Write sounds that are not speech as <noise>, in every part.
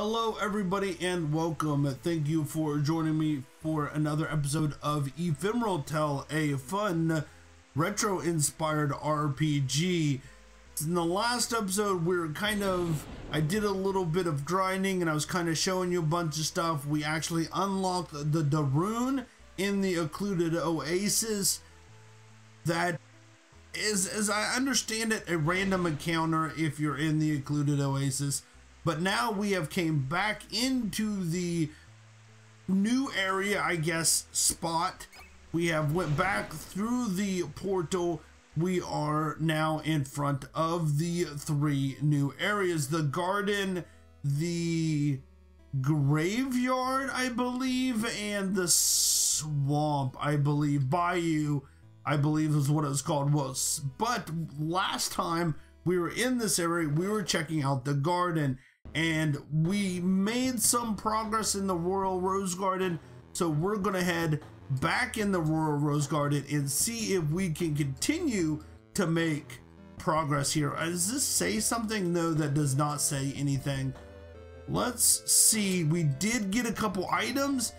Hello, everybody, and welcome. Thank you for joining me for another episode of Ephemeral Tale, a fun retro inspired RPG. In the last episode, we were kind of, I did a little bit of grinding and I was kind of showing you a bunch of stuff. We actually unlocked the, rune in the occluded oasis that is, as I understand it, a random encounter if you're in the occluded oasis. But now we have came back into the new area, I guess, spot. We have went back through the portal. We are now in front of the three new areas. The garden, the graveyard, I believe, and the swamp, I believe, bayou, I believe is what it was called was. But last time we were in this area, we were checking out the garden and we made some progress in the Royal Rose Garden. So we're gonna head back in the Royal Rose Garden and see if we can continue to make progress here. Uh, does this say something? No, that does not say anything. Let's see. We did get a couple items.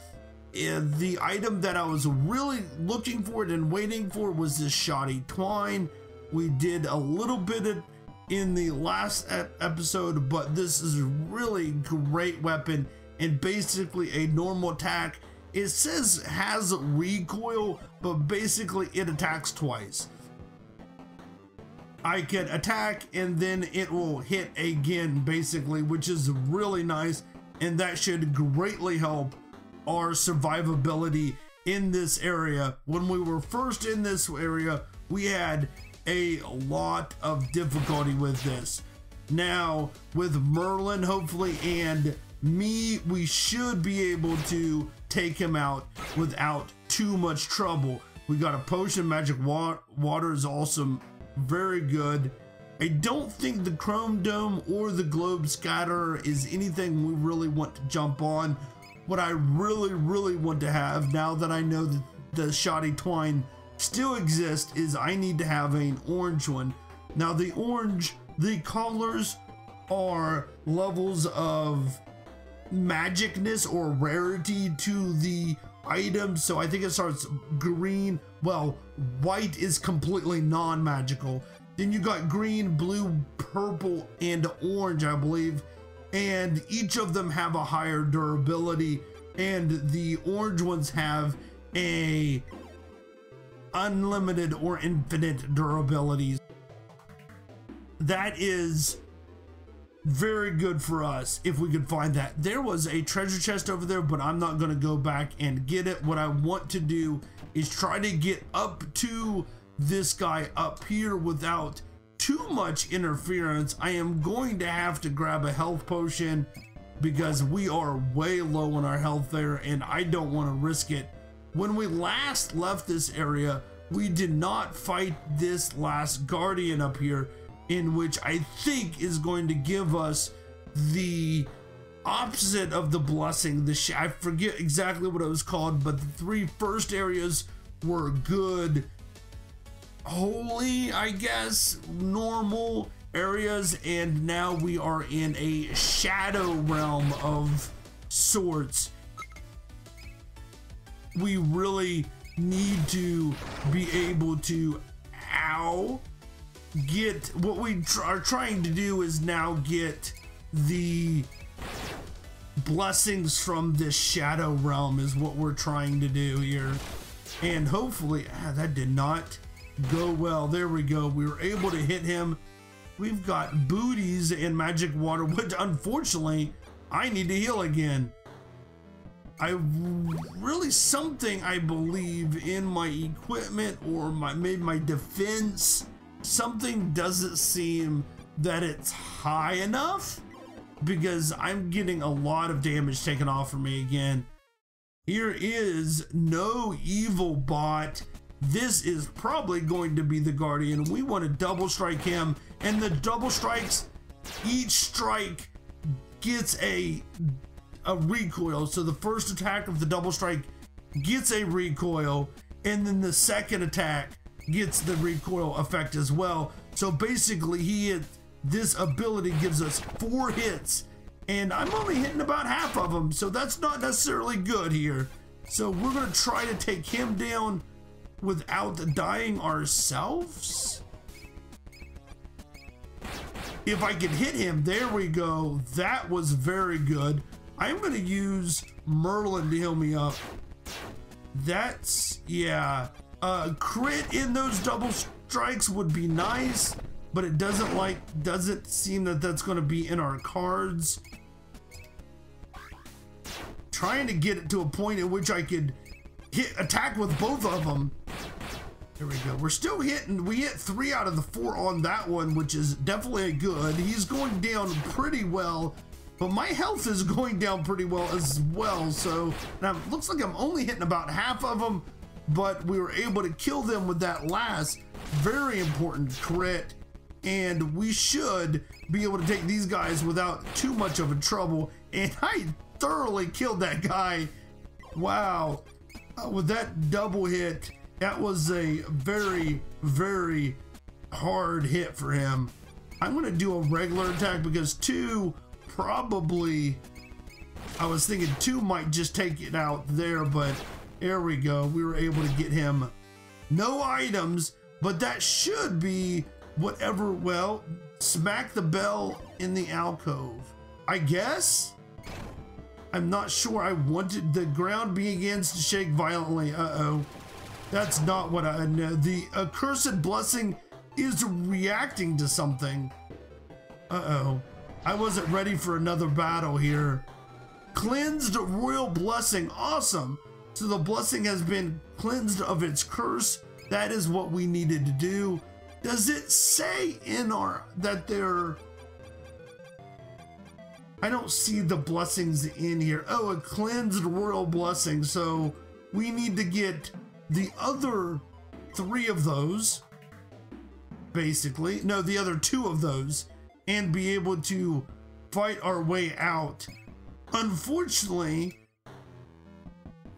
And the item that I was really looking for and waiting for was this shoddy twine. We did a little bit of in the last episode, but this is a really great weapon and basically a normal attack. It says has recoil, but basically it attacks twice. I can attack and then it will hit again, basically, which is really nice. And that should greatly help our survivability in this area. When we were first in this area, we had a lot of difficulty with this. Now, with Merlin, hopefully, and me, we should be able to take him out without too much trouble. We got a potion, magic wa water is awesome, very good. I don't think the Chrome Dome or the Globe Scatter is anything we really want to jump on. What I really, really want to have now that I know that the Shoddy Twine still exist is I need to have an orange one. Now the orange, the colors are levels of magicness or rarity to the item. So I think it starts green. Well, white is completely non-magical. Then you got green, blue, purple, and orange, I believe. And each of them have a higher durability. And the orange ones have a unlimited or infinite durabilities. That is very good for us if we could find that. There was a treasure chest over there, but I'm not going to go back and get it. What I want to do is try to get up to this guy up here without too much interference. I am going to have to grab a health potion because we are way low on our health there and I don't want to risk it when we last left this area, we did not fight this last guardian up here, in which I think is going to give us the opposite of the blessing. The I forget exactly what it was called, but the three first areas were good, holy, I guess, normal areas, and now we are in a shadow realm of sorts we really need to be able to ow get what we tr are trying to do is now get the blessings from this shadow realm is what we're trying to do here. And hopefully ah, that did not go well. There we go. We were able to hit him. We've got booties and magic water <laughs> which unfortunately I need to heal again I really something I believe in my equipment or my maybe my defense something doesn't seem that it's high enough because I'm getting a lot of damage taken off from me again. Here is no evil bot. This is probably going to be the Guardian. We want to double strike him and the double strikes, each strike gets a a recoil. So the first attack of the double strike gets a recoil, and then the second attack gets the recoil effect as well. So basically, he this ability gives us four hits, And I'm only hitting about half of them, so that's not necessarily good here. So we're gonna try to take him down without dying ourselves. If I can hit him, there we go. That was very good. I'm gonna use Merlin to heal me up. That's, yeah. Uh, crit in those double strikes would be nice, but it doesn't like, doesn't seem that that's gonna be in our cards. Trying to get it to a point at which I could hit attack with both of them. There we go. We're still hitting. We hit three out of the four on that one, which is definitely good. He's going down pretty well, but my health is <laughs> going down pretty well as well. So now it looks like I'm only hitting about half of them, but we were able to kill them with that last very important crit. And we should be able to take these guys without too much of a trouble. And <laughs> I thoroughly killed that guy. Wow. Uh, with that double hit, that was a very, very hard hit for him. I'm going to do a regular attack because two probably, I was thinking two might just take it out there, but there we go. We were able to get him no items, but that should be whatever, well, smack the bell in the alcove. I guess? I'm not sure I wanted the ground begins to shake violently. Uh-oh. That's not what I know. The accursed blessing is reacting to something. Uh-oh. I wasn't ready for another battle here. Cleansed royal blessing. Awesome. So the blessing has been cleansed of its curse. That is what we needed to do. Does it say in our that there I don't see the blessings in here. Oh, a cleansed royal blessing. So we need to get the other three of those, basically. No, the other two of those, and be able to fight our way out. Unfortunately,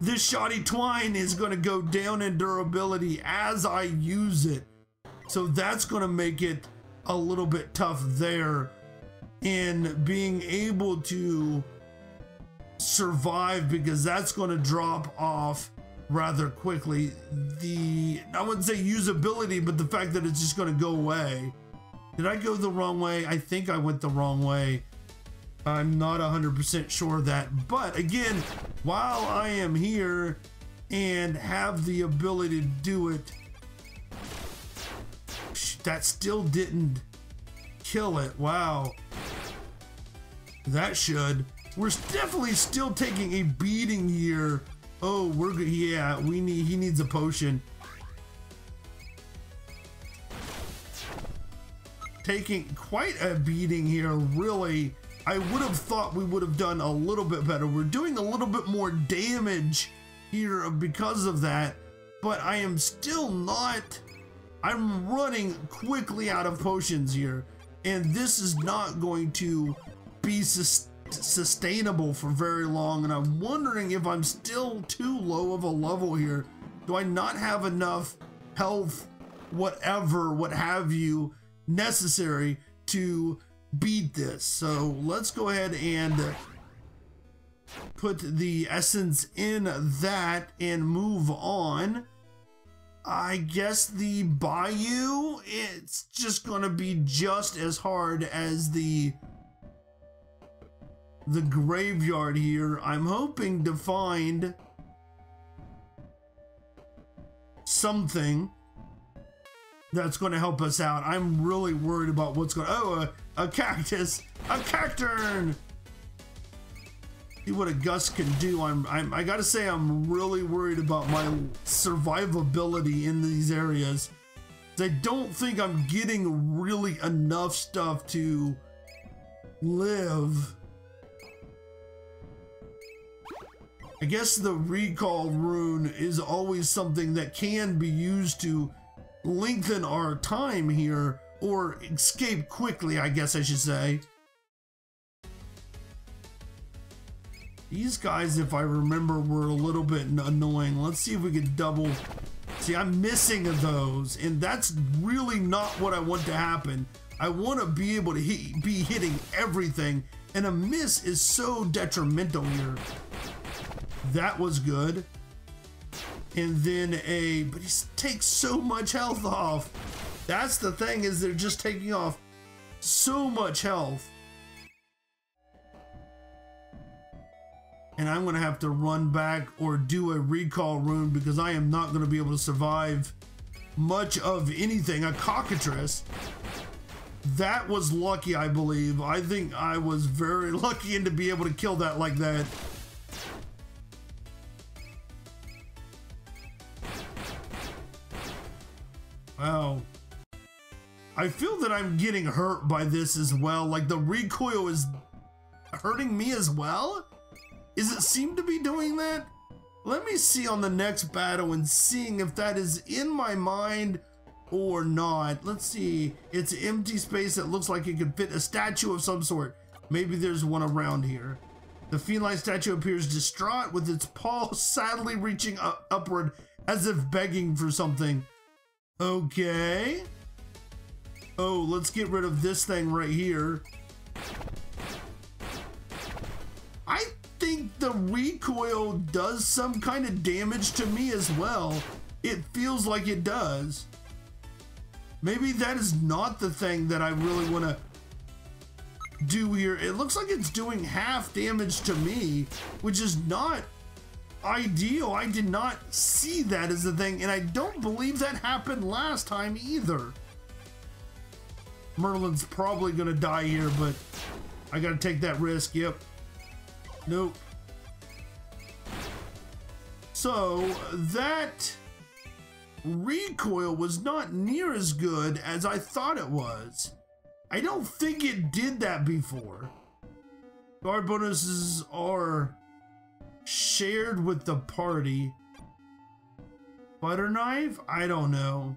this shoddy twine is going to go down in durability as I use it. So that's going to make it a little bit tough there in being able to survive because that's going to drop off rather quickly. The, I wouldn't say usability, but the fact that it's just going to go away. Did I go the wrong way? I think I went the wrong way. I'm not 100% sure of that. But again, while I am here and have the ability to do it, that still didn't kill it. Wow. That should. We're definitely still taking a beating here. Oh, we're good. Yeah, we need. He needs a potion. Taking quite a beating here. Really, I would have thought we would have done a little bit better. We're doing a little bit more damage here because of that, but I am still not. I'm running quickly out of potions here, and this is not going to be sustainable for very long and I'm wondering if I'm still too low of a level here. Do I not have enough health, whatever, what have you, necessary to beat this? So let's go ahead and put the essence in that and move on. I guess the bayou, it's just gonna be just as hard as the the graveyard here. I'm hoping to find something that's going to help us out. I'm really worried about what's going Oh, a, a cactus, a cacturn. See what a gust can do. I'm, I'm, I gotta say, I'm really worried about my survivability in these areas. I don't think I'm getting really enough stuff to live. I guess the recall rune is always something that can be used to lengthen our time here or escape quickly, I guess I should say. These guys, if I remember, were a little bit annoying. Let's see if we can double. See, I'm missing those, and that's really not what I want to happen. I want to be able to hit, be hitting everything And a miss is so detrimental here. That was good. And then a, but he takes so much health off. That's the thing is they're just taking off so much health. And I'm going to have to run back or do a recall rune because I am not going to be able to survive much of anything. A cockatrice. That was lucky, I believe. I think I was very <laughs> lucky in to be able to kill that like that. Wow. I feel that I'm getting hurt by this as well. Like the recoil is hurting me as well? Is it seem to be doing that? Let me see on the next battle and seeing if that is in my mind or not. Let's see. It's empty space that looks like it could fit a statue of some sort. Maybe there's one around here. The feline statue appears distraught with its paw <laughs> sadly reaching up upward as if begging for something. Okay. Oh, let's get rid of this thing right here. I think the recoil does some kind of damage to me as well. It feels like it does. Maybe that is not the thing that I really want to do here. It looks like it's doing half damage to me, which is not ideal. I did not see that as the thing, and I don't believe that happened last time either. Merlin's probably gonna die here, but I gotta take that risk. Yep. Nope. So that recoil was not near as good as I thought it was. I don't think it did that before. Guard bonuses are shared with the party. Butter knife? I don't know.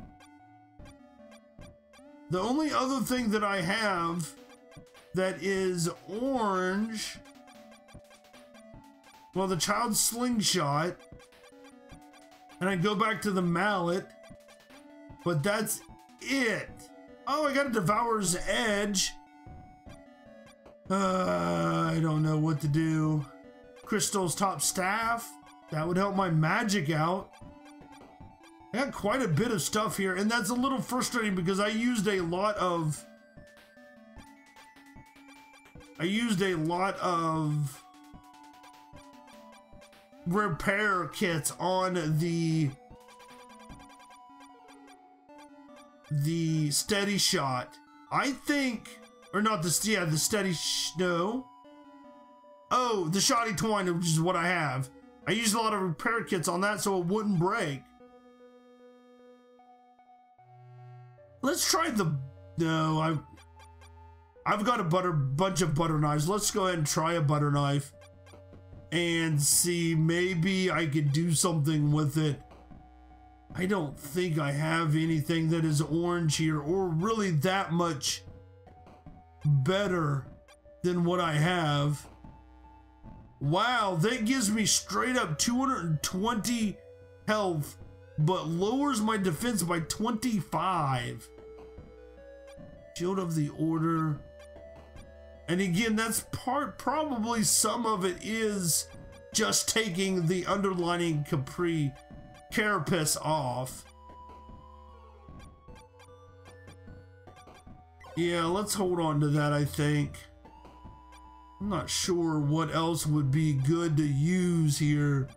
The only other thing that I have that is orange, well, the child slingshot, and I go back to the mallet, but that's it. Oh, I got a Devourer's Edge. Uh, I don't know what to do. Crystal's top staff. That would help my magic out. I got quite a bit of stuff here, and that's a little frustrating because I used a lot of... I used a lot of repair kits on the the steady shot. I think, or not the yeah the steady no. Oh, the shoddy twine, which is what I have. I used a lot of repair kits on that so it wouldn't break. Let's try the no. I I've got a butter bunch of butter knives. Let's go ahead and try a butter knife and see maybe I could do something with it. I don't think I have anything that is orange here or really that much better than what I have. Wow, that gives me straight up 220 health, but lowers my defense by 25. Shield of the Order. And again, that's part, probably some of it is just taking the underlining Capri carapace off. Yeah, let's hold on to that, I think. I'm not sure what else would be good to use here.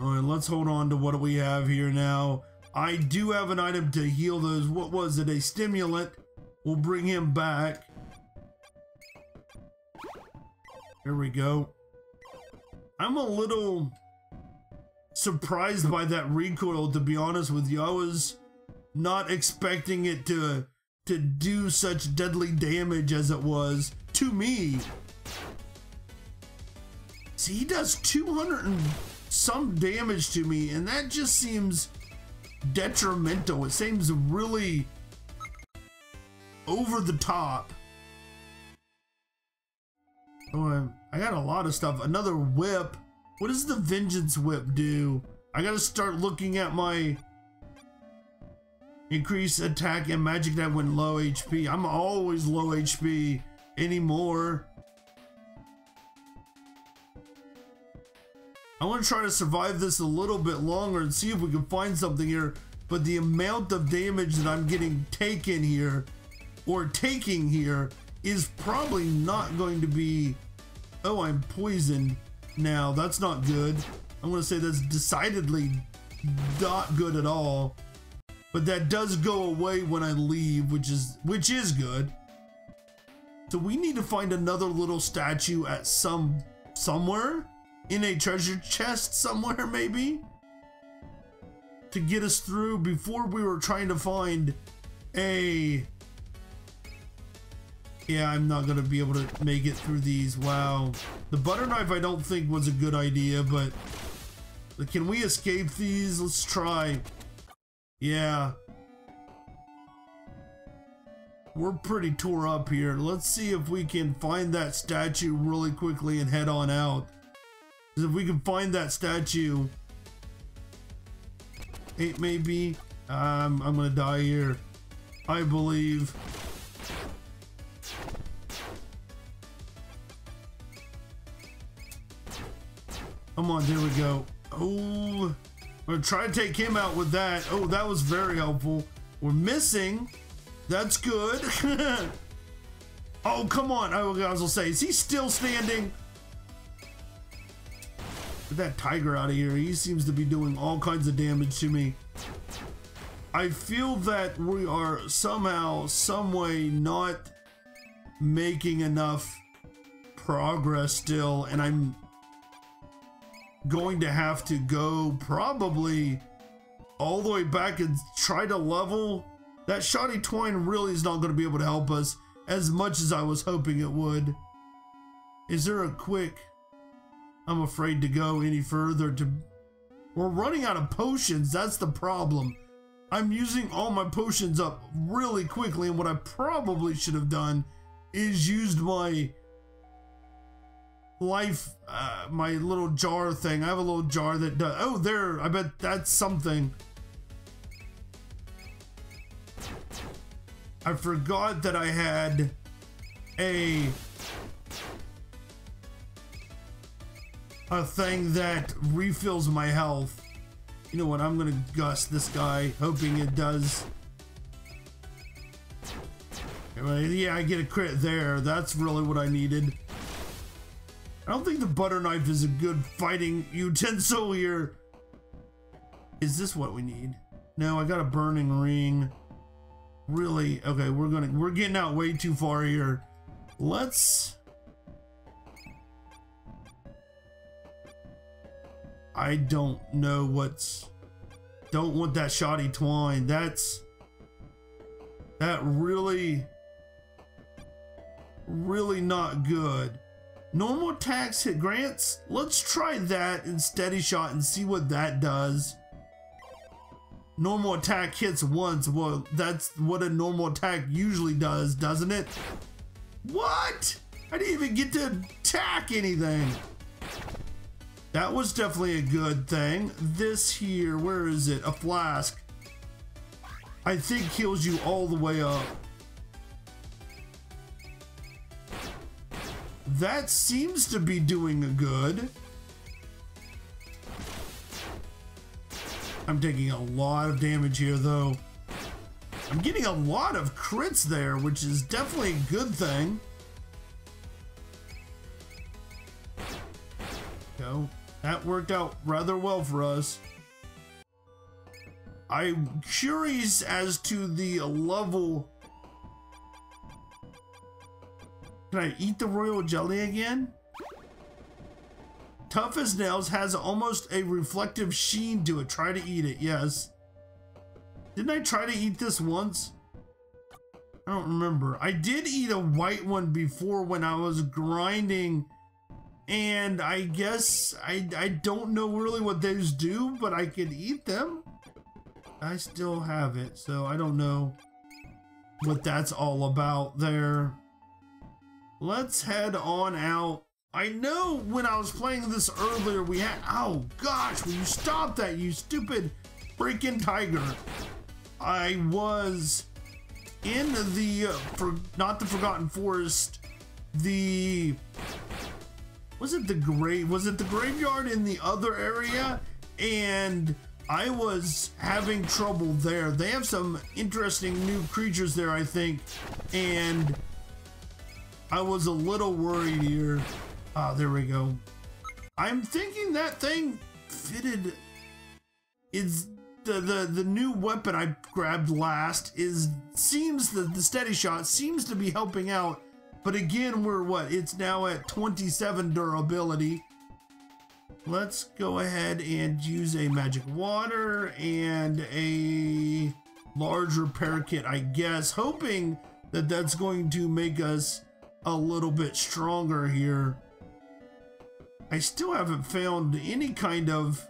All right, let's hold on to what we have here now. I do have an item to heal those. What was it? A stimulant. We'll bring him back. Here we go. I'm a little surprised by that recoil, to be honest with you. I was not expecting it to to do such deadly damage as it was to me. See, he does 200 and some damage to me, and that just seems detrimental. It seems really over the top. Oh, I got a lot of stuff. Another whip. What does the vengeance whip do? I gotta start looking at my Increase attack and magic that when low HP. I'm always low HP anymore. I want to try to survive this a little bit longer and see if we can find something here. But the amount of damage that I'm getting taken here or taking here is probably not going to be... Oh, I'm poisoned now. That's not good. I'm going to say that's decidedly not good at all. But that does go away when I leave, which is which is good. So we need to find another little statue at some somewhere? In a treasure chest somewhere <laughs> maybe? To get us through before we were trying to find a yeah I'm not gonna be able to make it through these. Wow. The butter knife I don't think was a good idea but can we escape these? Let's try yeah we're pretty tore up here let's see if we can find that statue really quickly and head on out if we can find that statue, it may be. Um, I'm gonna die here. I believe. Come on, there we go. Oh, I'm gonna try to take him out with that. Oh, that was very helpful. We're missing. That's good. <laughs> oh, come on. I was gonna say, is he still standing? Get that tiger out of here. He seems to be doing all kinds of damage to me. I feel that we are somehow, some way not making enough progress still, and I'm going to have to go probably all the way back and try to level. That shoddy twine really is not going to be able to help us as much as I was hoping it would. Is there a quick I'm afraid to go any further to... We're running out of potions, that's the problem. I'm using all my potions up really quickly and what I probably should have done is used my life, uh, my little jar thing. I have a little jar that does... Oh, there, I bet that's something. I forgot that I had a a thing that refills my health. You know what? I'm gonna gust this guy, hoping it does. Yeah, I get a crit there. That's really what I needed. I don't think the butter knife is a good fighting utensil here. Is this what we need? No, I got a burning ring. Really? Okay, we're gonna we're getting out way too far here. Let's I don't know what's... Don't want that shoddy twine. That's... That really... Really not good. Normal attacks hit grants. Let's try that in steady shot and see what that does. Normal attack hits once. Well, that's what a normal attack usually does, doesn't it? What? I didn't even get to attack anything. That was definitely a good thing. This here, where is it? A flask. I think heals you all the way up. That seems to be doing a good. I'm taking a lot of damage here though. I'm getting a lot of crits there, which is definitely a good thing. Go. That worked out rather well for us. I'm curious as to the level. Can I eat the royal jelly again? Tough as nails has almost a reflective sheen to it. Try to eat it, yes. Didn't I try to eat this once? I don't remember. I did eat a white one before when I was grinding and I guess I, I don't know really what those do, but I can eat them. I still have it, so I don't know what that's all about there. Let's head on out. I know when I was playing this earlier, we had, oh gosh, will you stop that, you stupid freaking tiger. I was in the uh, for not the Forgotten Forest, the was it the grave was it the graveyard in the other area and I was having trouble there. They have some interesting new creatures there, I think, and I was a little worried here. Ah, there we go. I'm thinking that thing fitted. Is the the the new weapon I grabbed last is seems that the steady shot seems to be helping out. But again we're what? It's now at 27 durability. Let's go ahead and use a magic water and a large repair kit I guess. Hoping that that's going to make us a little bit stronger here I still haven't found any kind of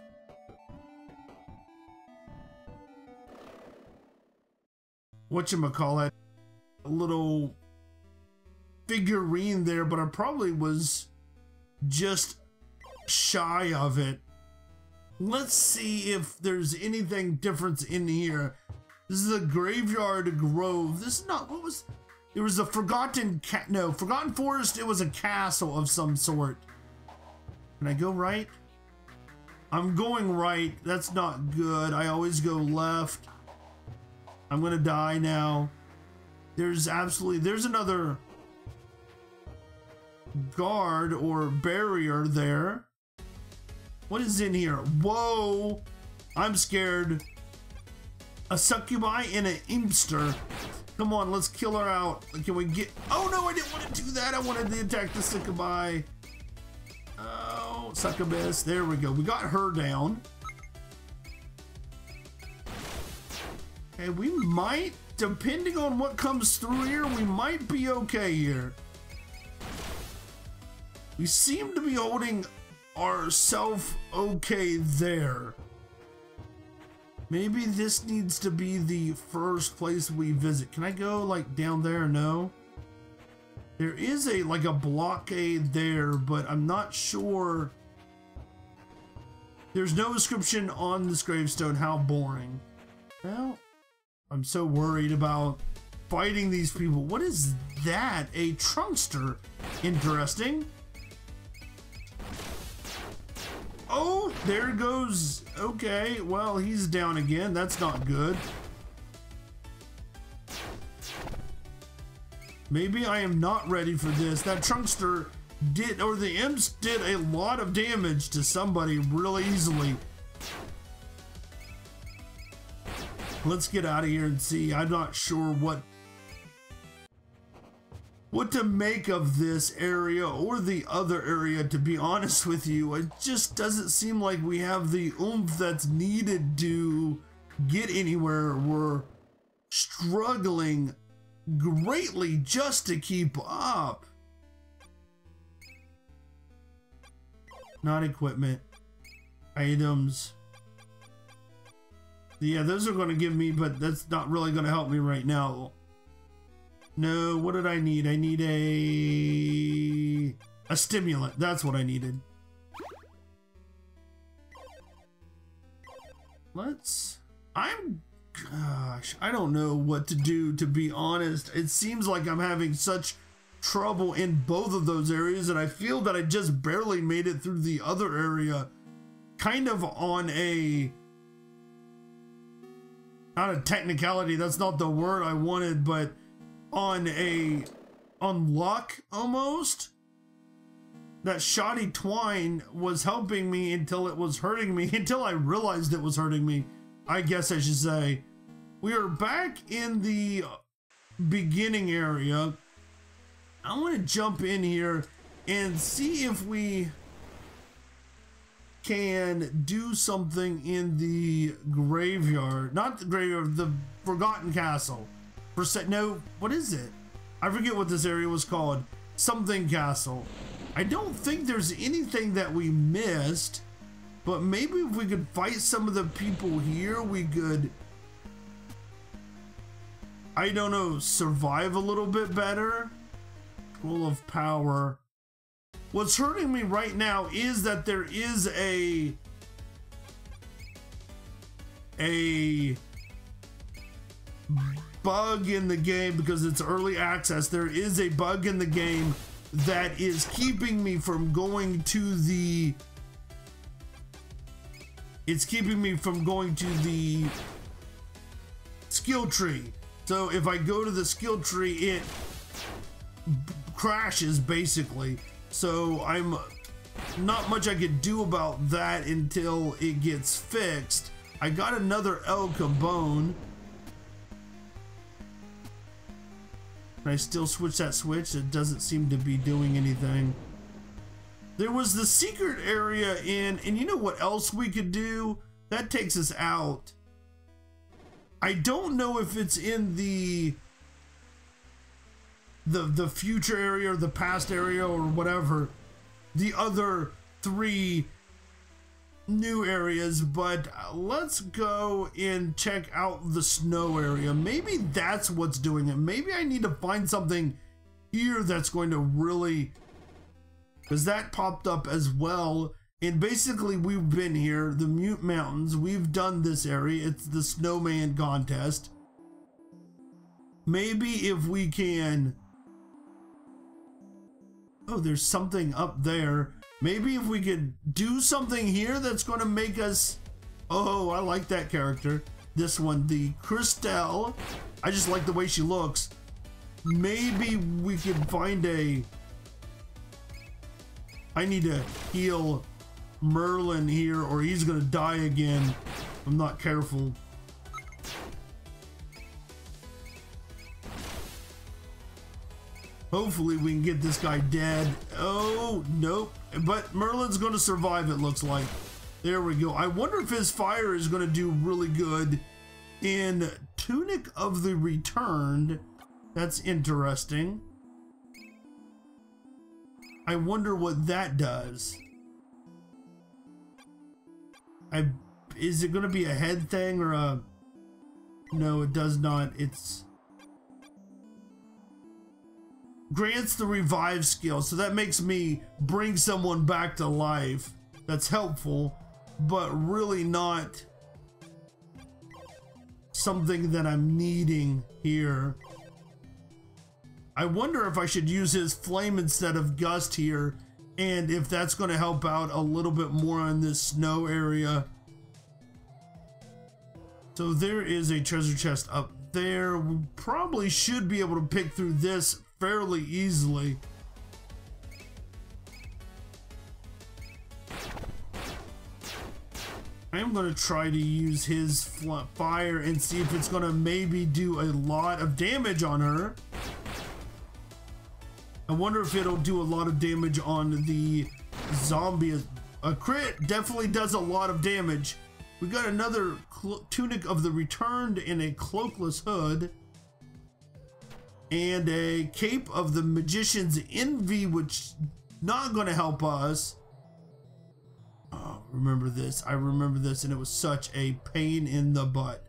what you call it, a little figurine there, but I probably was just shy of it. Let's see if there's anything different in here. This is a graveyard grove. This is not what was. It was a forgotten cat. No, forgotten forest. It was a castle of some sort. Can I go right? I'm going right. That's not good. I always go left. I'm gonna die now. There's absolutely there's another guard or barrier there. What is in here? Whoa! I'm scared. A succubi and an impster. Come on, let's kill her out. Can we get... Oh, no, I didn't want to do that. I wanted to attack the succubi. Oh, succubus. There we go. We got her down. And we might, depending on what comes through here, we might be okay here. We seem to be holding ourselves okay there. Maybe this needs to be the first place we visit. Can I go like down there? No. There is a like a blockade there, but I'm not sure. There's no description on this gravestone. How boring. Well, I'm so worried about fighting these people. What is that? A trunkster. Interesting. Oh, there goes. Okay, well, he's down again. That's not good. Maybe I am not ready for this. That trunkster did, or the imps did a lot of damage to somebody really easily. Let's get out of here and see. I'm not sure what what to make of this area or the other area to be honest with you it just doesn't seem like we have the oomph that's needed to get anywhere. We're struggling greatly just to keep up. Not equipment. Items. Yeah, those are going to give me, but that's not really going to help me right now. No, what did I need? I need a... A stimulant. That's what I needed. Let's... I'm... Gosh, I don't know what to do, to be honest. It seems like I'm having such trouble in both of those areas, and I feel that I just barely made it through the other area. Kind of on a not a technicality, that's not the word I wanted, but on a on luck almost. That shoddy twine was helping me until it was hurting me, <laughs> until I realized it was hurting me, I guess I should say. We are back in the beginning area. I want to jump in here and see if we can do something in the graveyard, not the graveyard, the Forgotten Castle. Set, no, what is it? I forget what this area was called. Something Castle. I don't think there's anything that we missed, but maybe if we could fight some of the people here, we could. I don't know, survive a little bit better. Full of power. What's hurting me right now is that there is a a bug in the game because it's early access. There is a bug in the game that is keeping me from going to the it's keeping me from going to the skill tree. So if I go to the skill tree, it crashes basically. So I'm not much I could do about that until it gets fixed. I got another El Cabone. I still switch that switch? It doesn't seem to be doing anything. There was the secret area in, and you know what else we could do? That takes us out. I don't know if it's in the the the future area or the past area or whatever. The other three new areas, but uh, let's go and check out the snow area. Maybe that's what's doing it. Maybe I need to find something here that's going to really because that popped up as well. And basically, we've been here, the Mute Mountains. We've done this area. It's the snowman contest. Maybe if we can. Oh, there's something up there. Maybe if we could do something here that's going to make us... Oh, I like that character. This one, the Christelle. I just like the way she looks. Maybe we could find a... I need to heal Merlin here or he's going to die again. I'm not careful. Hopefully we can get this guy dead. Oh, nope. But Merlin's going to survive, it looks like. There we go. I wonder if his fire is going to do really good in Tunic of the Returned. That's interesting. I wonder what that does. I is it going to be a head thing or a No, it does not. It's grants the revive skill. So that makes me bring someone back to life. That's helpful, but really not something that I'm needing here. I wonder if I should use his flame instead of gust here and if that's going to help out a little bit more on this snow area. So there is a treasure chest up there. We probably should be able to pick through this fairly easily. I am going to try to use his fire and see if it's going to maybe do a lot of damage on her. I wonder if it'll do a lot of damage on the zombie. A crit definitely does a lot of damage. We got another Tunic of the Returned and a Cloakless Hood and a Cape of the Magician's Envy, which not going to help us. Oh, remember this. I remember this, and it was such a pain in the butt.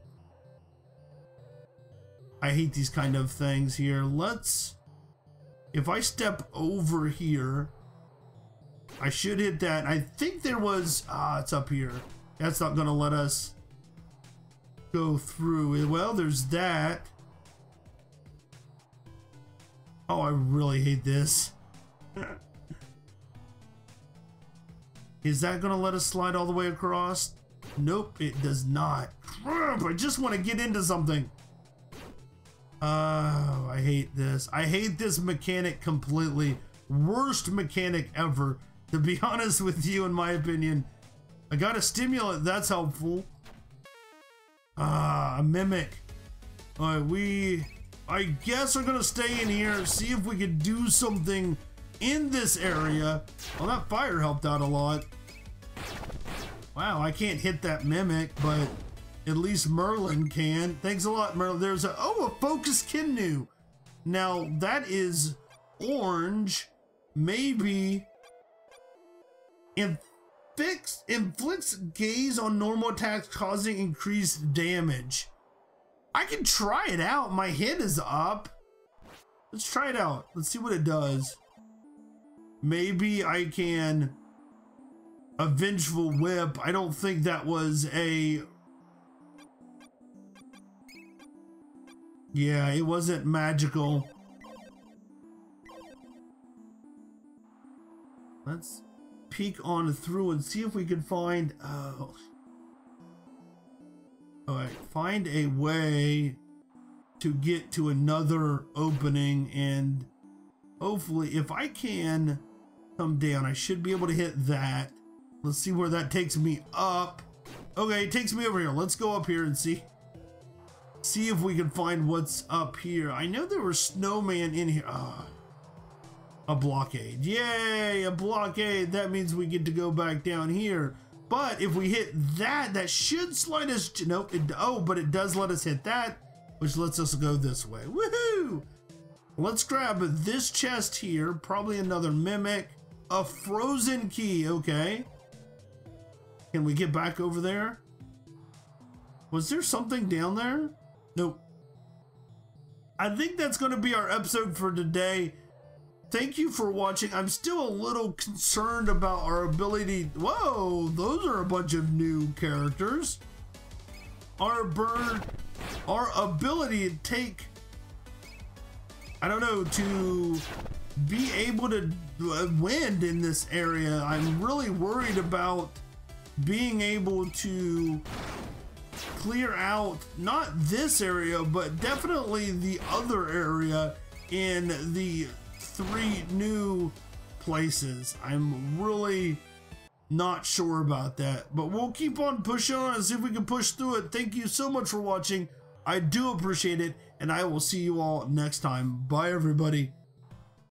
I hate these kind of things here. Let's... If I step over here, I should hit that. I think there was... Ah, it's up here. That's not going to let us go through. Well, there's that. Oh, I really hate this. Is that gonna let us slide all the way across? Nope, it does not. I just want to get into something. Oh, I hate this. I hate this mechanic completely. Worst mechanic ever, to be <laughs> honest with you, in my opinion. I got a stimulant, that's helpful. Ah, a mimic. Alright, we I guess we're gonna stay in here, see if we can do something in this area. Well, that fire helped out a lot. Wow, I can't hit that mimic, but at least Merlin can. Thanks a lot, Merlin. There's a, oh, a focus Kinnu. Now, that is orange. Maybe inflicts, inflicts gaze on normal attacks causing increased damage. I can try it out. My hit is up. Let's try it out. Let's see what it does. Maybe I can... A Vengeful Whip. I don't think that was a... Yeah, it wasn't magical. Let's peek on through and see if we can find... Oh. Alright, find a way to get to another opening and hopefully if I can come down, I should be able to hit that. Let's see where that takes me up. Okay, it takes me over here. Let's go up here and see see if we can find what's up here. I know there were snowman in here. Oh, a blockade. Yay, a blockade. That means we get to go back down here. But if we hit that, that should slide us. Nope. It, oh, but it does let us hit that, which lets us go this way. Woohoo! Let's grab this chest here. Probably another mimic. A frozen key. Okay. Can we get back over there? Was there something down there? Nope. I think that's going to be our episode for today. Thank you for watching. I'm still a little concerned about our ability. Whoa, those are a bunch of new characters. Our bird, our ability to take, I don't know, to be able to uh, win in this area. I'm really worried about being able to clear out not this area, but definitely the other area in the three new places. I'm really not sure about that, but we'll keep on pushing on and see if we can push through it. Thank you so much for watching. I do appreciate it, and I will see you all next time. Bye, everybody.